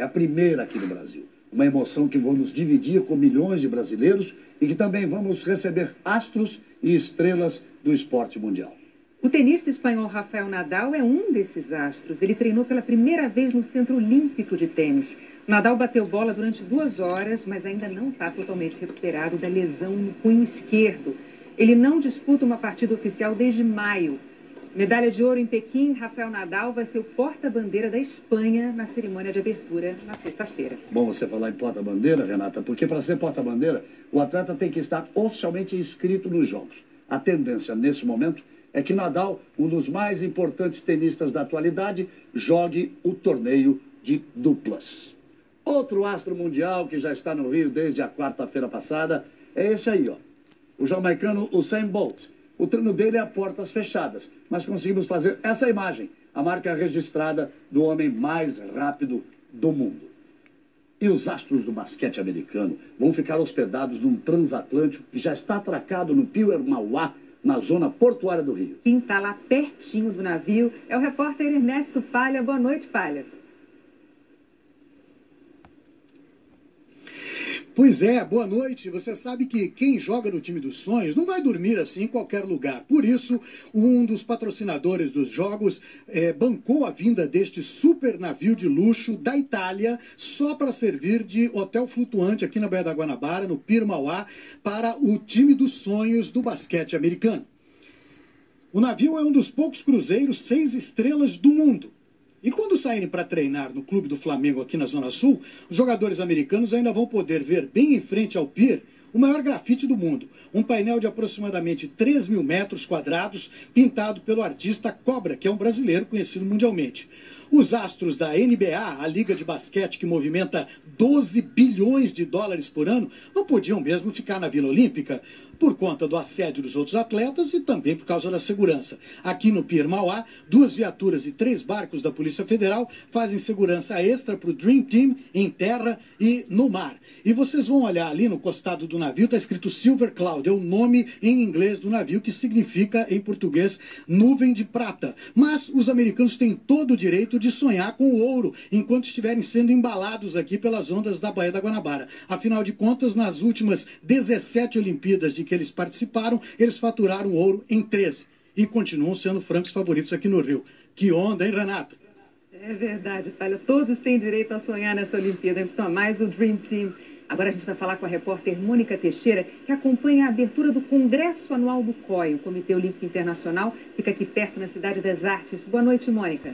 É a primeira aqui no Brasil. Uma emoção que vamos dividir com milhões de brasileiros e que também vamos receber astros e estrelas do esporte mundial. O tenista espanhol Rafael Nadal é um desses astros. Ele treinou pela primeira vez no Centro Olímpico de Tênis. Nadal bateu bola durante duas horas, mas ainda não está totalmente recuperado da lesão no punho esquerdo. Ele não disputa uma partida oficial desde maio. Medalha de ouro em Pequim, Rafael Nadal vai ser o porta-bandeira da Espanha na cerimônia de abertura na sexta-feira. Bom você falar em porta-bandeira, Renata, porque para ser porta-bandeira, o atleta tem que estar oficialmente inscrito nos Jogos. A tendência nesse momento é que Nadal, um dos mais importantes tenistas da atualidade, jogue o torneio de duplas. Outro astro mundial que já está no Rio desde a quarta-feira passada é esse aí, ó. O jamaicano Usain Bolt. O treino dele é a portas fechadas, mas conseguimos fazer essa imagem, a marca registrada do homem mais rápido do mundo. E os astros do basquete americano vão ficar hospedados num transatlântico que já está atracado no Pier Mauá, na zona portuária do Rio. Quem está lá pertinho do navio é o repórter Ernesto Palha. Boa noite, Palha. Pois é, boa noite. Você sabe que quem joga no time dos sonhos não vai dormir assim em qualquer lugar. Por isso, um dos patrocinadores dos jogos é, bancou a vinda deste super navio de luxo da Itália só para servir de hotel flutuante aqui na Baía da Guanabara, no Pir Mauá, para o time dos sonhos do basquete americano. O navio é um dos poucos cruzeiros seis estrelas do mundo. E quando saírem para treinar no clube do Flamengo aqui na Zona Sul, os jogadores americanos ainda vão poder ver bem em frente ao pier o maior grafite do mundo. Um painel de aproximadamente 3 mil metros quadrados, pintado pelo artista Cobra, que é um brasileiro conhecido mundialmente. Os astros da NBA, a liga de basquete que movimenta 12 bilhões de dólares por ano, não podiam mesmo ficar na Vila Olímpica por conta do assédio dos outros atletas e também por causa da segurança. Aqui no Pier Mauá, duas viaturas e três barcos da Polícia Federal fazem segurança extra para o Dream Team em terra e no mar. E vocês vão olhar ali no costado do navio, está escrito Silver Cloud, é o nome em inglês do navio que significa em português nuvem de prata. Mas os americanos têm todo o direito de sonhar com o ouro enquanto estiverem sendo embalados aqui pelas ondas da Baía da Guanabara. Afinal de contas, nas últimas 17 Olimpíadas de que eles participaram, eles faturaram ouro em 13 e continuam sendo francos favoritos aqui no Rio. Que onda, hein, Renata? É verdade, Palha. Todos têm direito a sonhar nessa Olimpíada, então mais o Dream Team. Agora a gente vai falar com a repórter Mônica Teixeira, que acompanha a abertura do Congresso Anual do COI, o Comitê Olímpico Internacional, fica aqui perto na Cidade das Artes. Boa noite, Mônica.